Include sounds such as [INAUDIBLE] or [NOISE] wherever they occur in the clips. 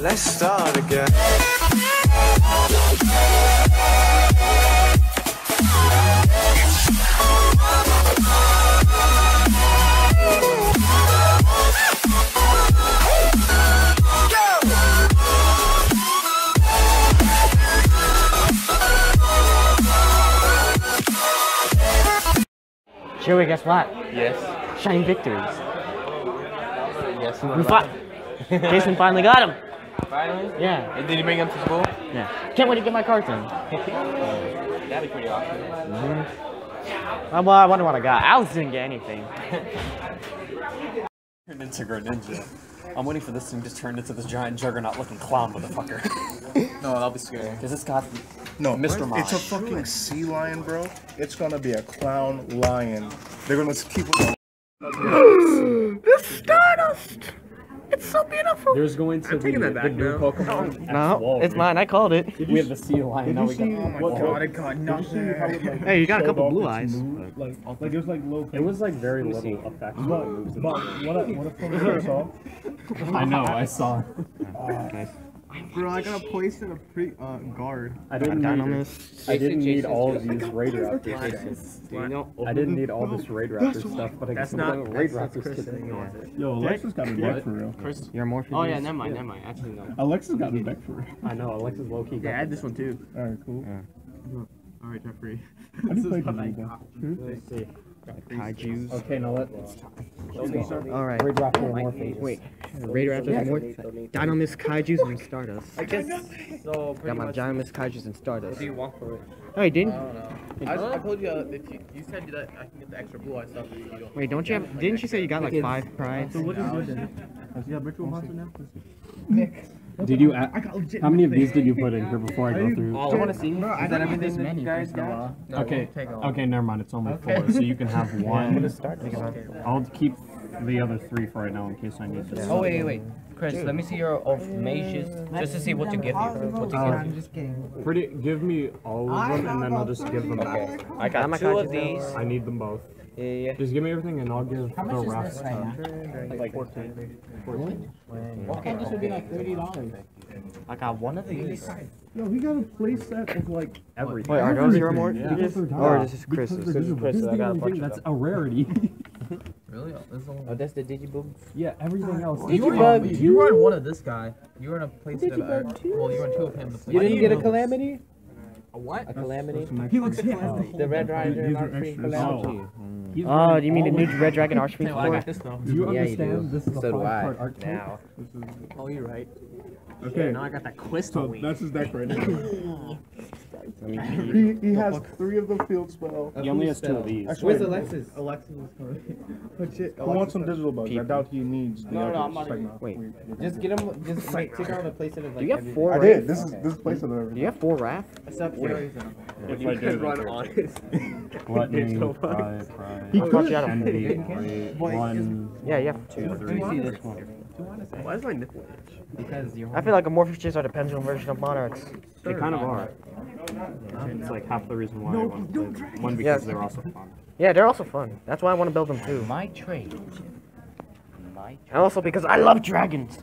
Let's start again. Joey, guess what? Yes. Shiny victories. Yes. We fi- Jason finally got him. [LAUGHS] Finally? Yeah, Did you bring him to school? yeah. Can't wait to get my cards in. [LAUGHS] That'd be pretty awesome. Uh, well, I wonder what I got. Alex didn't get anything. [LAUGHS] Turned into Greninja. I'm waiting for this thing to turn into this giant juggernaut looking clown motherfucker. [LAUGHS] No, that'll be scary. Because it's got No, Mr. It's a fucking sea lion, bro. It's gonna be a clown lion. They're gonna keep [LAUGHS] There's going to be that back the new now. Pokemon. Oh, no, it's mine. I called it. We have the sea lion. Now we got. Oh my god, I got nothing. Hey, you got a couple blue eyes. Like, like it was like low. It was like very little effect. But, but what I, what if I saw? [LAUGHS] I know. I saw. Bro, I gotta place in a pre uh, guard. I didn't need. Dinomists. I didn't need all of these Raidraptors. Do you know? I didn't need all this Raidraptor stuff, but I got That's not. Raid That's Raptors Chris today. Yo, Alexis got me back for real. You're more Oh yeah, never mind, never mind. Actually no. Alexis got me back for real. [LAUGHS] I know. Alexis Loki got. add this one too. Alright, cool. Alright, Jeffrey. I just played Digital. Let's see. Kaijus. Okay, now let. All right. Raidraptor Morphe. Wait. Raider Raptors more. Dinomists, Kaijus, and Stardust. I guess so. Got my much. Dinomists, Kaijus, and Stardust. What do you want for it? Oh, you didn't? I don't know. I, I told you uh, if you, you said that I can get the extra blue eye stuff. If you don't. Wait, don't you have? Didn't you say you got like five prides? So what is this then? Yeah, virtual monster now? Did you? Add, how many of these did you put in here before I go through? I want to see. Is that everything that you guys got? Okay. Okay, never mind. It's only four, so you can have [LAUGHS] one. I'm gonna start. [LAUGHS] I'll keep the other three for right now in case I need to. Oh wait, wait, wait. Chris, let me see your of mages just to see what to give you. What to Uh, give you. Pretty. Give me all of them, and then I'll just give them both. I got my two of Kaiju these. I need them both. Yeah, yeah. Just give me everything, and I'll give How the rest. to- Like 14. 14. Okay. This would be like thirty dollars. I got one of these. Yo, we got a playset of like Everything. Wait, are those your more? Yeah. Or is this Chris's? This is Chris, I got a bunch of That's them. a rarity. [LAUGHS] Really? Oh, that's the Digibug. yeah, everything else. You were, on, you were on one of this guy. You were in a place of, uh, well, you were in two of him. The You didn't get a calamity? A what? A calamity? He looks yeah. The Red oh, Rider and Archfiend calamity. He's Oh, mm. oh do you mean the new Red Dragon Archfiend Well, I got this though. Do you Yeah, you do. this is So do five I. card archetype? Now. Oh, you're right. Okay, Now I got that quest so week. that's his deck right now. [LAUGHS] [LAUGHS] [LAUGHS] he, he has three of the field spell. He only has two of uh, these. Where's Alexis? Alexis is coming. oh shit. Who wants some digital bugs? I doubt he needs the No, no. I'm not even- no, Wait. Just get him. Just like, take out the place of like. Do you have every- four I Wraith? did. This is this is place of Do you have four Wrath? Except for If [LAUGHS] I do, run then honest. Gluttony, pride, pride, He thought you had a- envy, greed, one, Yeah, you have two. three, Why is my nipple itch? because you're. I feel like Amorphages are the pendulum version of Monarchs. They kind of are. It's like half the reason why I want to play them. One, because Yes. they're also fun. Yeah, they're also fun. That's why I want to build them too. My trade. My. And also because I love dragons.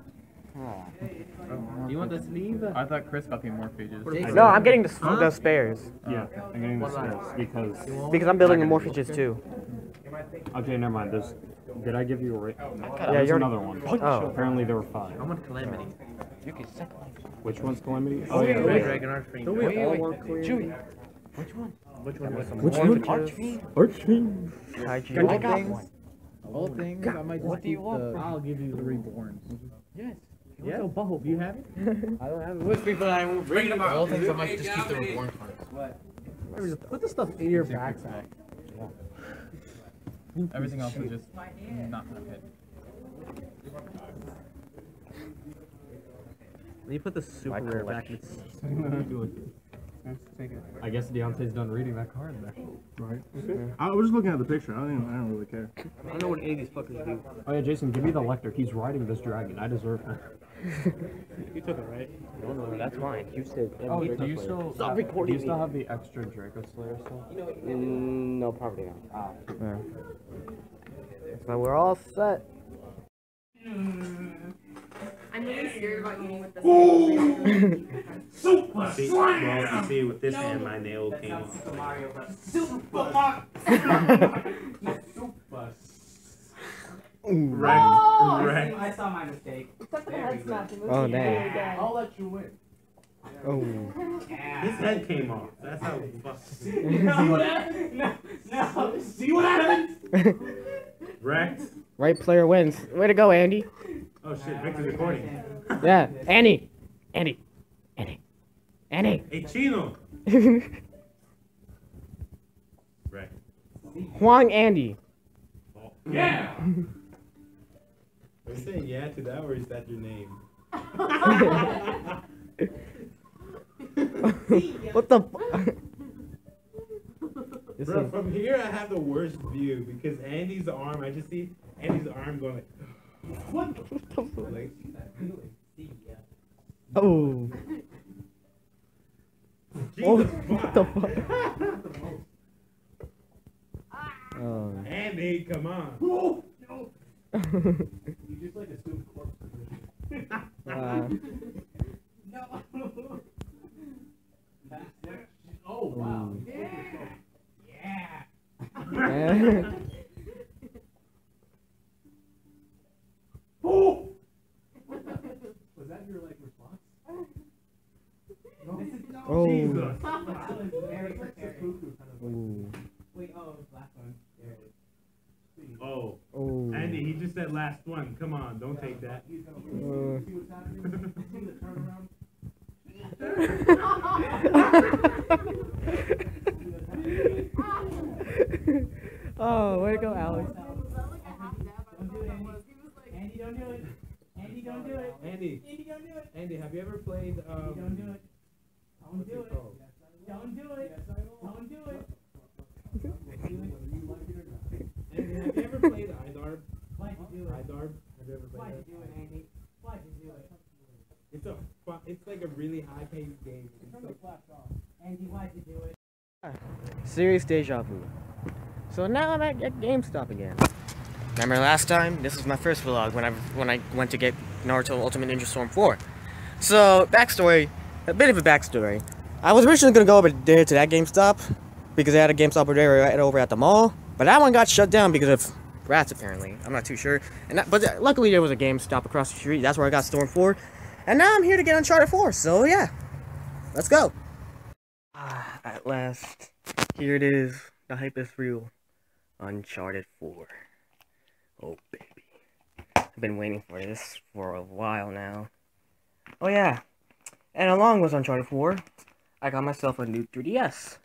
Do You want the sleeve? I thought Chris got the Morphages. No, I'm getting the, the spares. Yeah, I'm getting the spares because. Because I'm building Amorphages too. Okay, never mind. There's. Did I give you a rate? Yeah, There's you're- another one. Oh. Apparently there were five. I want Calamity. You can second. Which one's Calamity? Oh, oh yeah, Red right. Dragon Archfiend. Don't we Wait, all wait, want wait. Chewy? Which one? Which one was Which one? Archfiend. Kaiju. I got one. All things. I might just What do you keep want the- from- I'll give you the reborns. Yes. Yeah. So bubble, do you have it? [LAUGHS] I don't have it with me, but I will bring them All things I might just keep the reborn cards. Put the stuff in your backpack. Everything else is just not okay. You put the super rare back. It's [LAUGHS] I guess Deontay's done reading that card then. Right. I was just looking at the picture. I don't even, I don't really care. I don't know what any of these fuckers do. Oh yeah, Jason, give me the lector. He's riding this dragon. I deserve him. [LAUGHS] You took it, right? No, no, that's mine. You said. Oh, do you still Stop have, recording do you still me. have the extra Draco Slayer stuff? Mm, no, probably not. Ah. But we're all set. I'm really scared about eating with this. [LAUGHS] Super see, well, you see, with this hand, my nail came off. Super Mario, but Super Wrecked. [LAUGHS] Oh! Wrecked. I saw my mistake. Except for the head we go. smashing. Oh, dang. I'll let you win. Oh. His head came off. That's how fucked. See what happened? No, no. See what happened? Wrecked. right player wins. Way to go, Andy. Oh shit, Victor's recording. Yeah, Andy. Andy. Andy. Andy. Hey, Chino. Wrecked. Huang Andy. Oh. Yeah. Are you saying yeah to that, or is that your name? [LAUGHS] what the? fu- [LAUGHS] Bro, from here I have the worst view because Andy's arm. I just see Andy's arm going like. [GASPS] What? like, oh. Oh, what the fuck. fuck? [LAUGHS] [LAUGHS] Oh. Andy, come on. no You just like assume corpse position. Uh, Oh wow. Ooh. Yeah. eh. Was that your like response? oh. Jesus. Very It's like prepared. seppuku kind of like. Ooh. Wait, oh, last one. There it is. Oh, Oh. Andy, he just said last one. Come on, don't take that. Uh. see what's [LAUGHS] happening. See the turnaround. oh, way to go, Alex. Don't do it, Andy. Andy, don't do it. Andy, don't do it. Andy, Andy, don't do it. Andy, have you ever played? Um, Don't do it. Don't do it it. Don't do it. Don't do it. Andy, have you ever played IDARB? Why'd you do it? IDARB? Have you ever played Why'd you do it, Andy? Why'd you do it? It's a, it's like a really high-paced game. It's like- Andy, why'd you do it? Ah, serious deja vu. So now I'm at, at GameStop again. Remember last time? This was my first vlog when I when I went to get Naruto Ultimate Ninja Storm 4. So backstory, a bit of a backstory. I was originally gonna go over there to that GameStop because they had a GameStop over there right over at the mall, but that one got shut down because of rats apparently. I'm not too sure. And that, but uh, luckily there was a GameStop across the street. That's where I got Storm 4, and now I'm here to get Uncharted 4. So yeah, let's go. Ah, at last, here it is. The hype is real. Uncharted 4. Oh, baby. I've been waiting for this for a while now. Oh, yeah. And along with Uncharted 4, I got myself a new 3DS.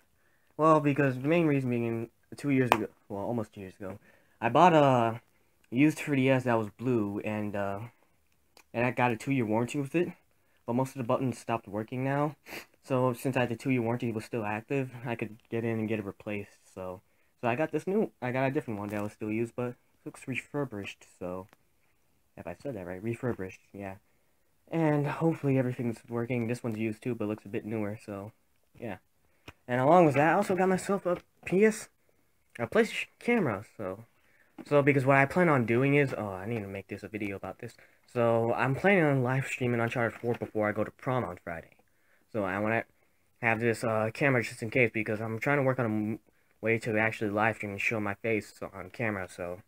Well, because the main reason being, two years ago, well, almost two years ago, I bought a used 3DS that was blue, and, uh, and I got a two-year warranty with it. But most of the buttons stopped working now. So since I had the two-year warranty was still active, I could get in and get it replaced. So, so I got this new, I got a different one that was still used, but looks refurbished. So, if I said that right, refurbished, yeah. And hopefully everything's working. This one's used too, but looks a bit newer. So, yeah. And along with that, I also got myself a PS, a PlayStation camera. So, so because what I plan on doing is, oh, I need to make this a video about this. So I'm planning on live streaming Uncharted 4 before I go to prom on Friday. So I want to have this uh, camera just in case because I'm trying to work on a way to actually live stream and show my face on camera. So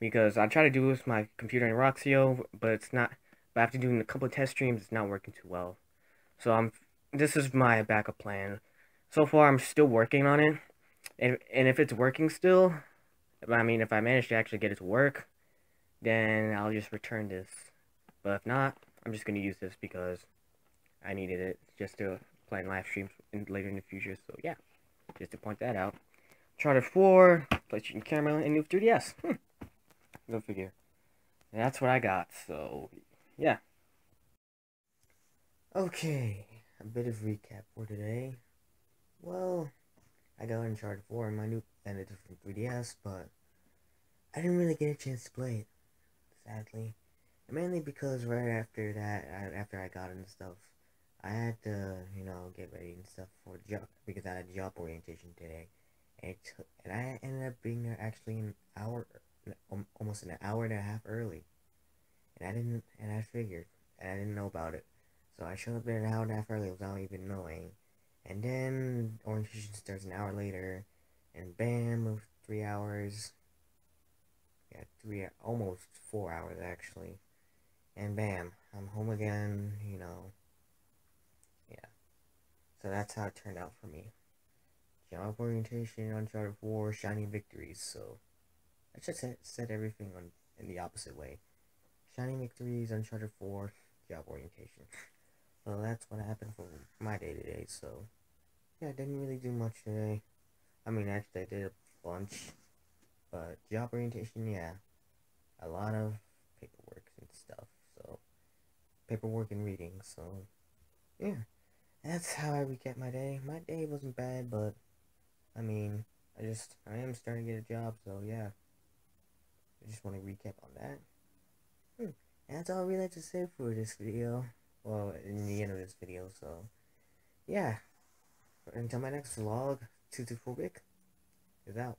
because I try to do this with my computer in Roxio, but it's not. But after doing a couple of test streams, it's not working too well. So I'm. This is my backup plan. So far, I'm still working on it, and and if it's working still, I mean, if I manage to actually get it to work, then I'll just return this. But if not, I'm just gonna use this because I needed it just to play in live streams in, later in the future. So yeah, just to point that out. Charter 4, PlayStation camera, and new 3DS. Hmm. Go figure. And that's what I got. So yeah. Okay, a bit of recap for today. Well, I got Uncharted 4 in my new and a different 3DS, but I didn't really get a chance to play it, sadly. Mainly because right after that, I, after I got and stuff, I had to, you know, get ready and stuff for job because I had job orientation today, and took, and I ended up being there actually an hour, almost an hour and a half early, and I didn't, and I figured and I didn't know about it. So I showed up there an hour and a half early without even knowing. And then orientation starts an hour later, and bam, three hours. Yeah, three, almost four hours actually. And bam, I'm home again, you know. Yeah. So that's how it turned out for me. Job orientation, Uncharted 4, shiny victories, so I just said, everything on in the opposite way. Shiny victories, Uncharted 4, job orientation. [LAUGHS] So that's what happened for my day today, so yeah, I didn't really do much today. I mean, actually, I did a bunch, but job orientation, yeah, a lot of paperwork and stuff, so paperwork and reading, so yeah, that's how I recap my day. My day wasn't bad, but I mean, I just, I am starting to get a job, so yeah. I just want to recap on that. Hmm. And that's all I really have to say for this video. Well, in the end of this video, so yeah. Until my next vlog, 224 Vick is out.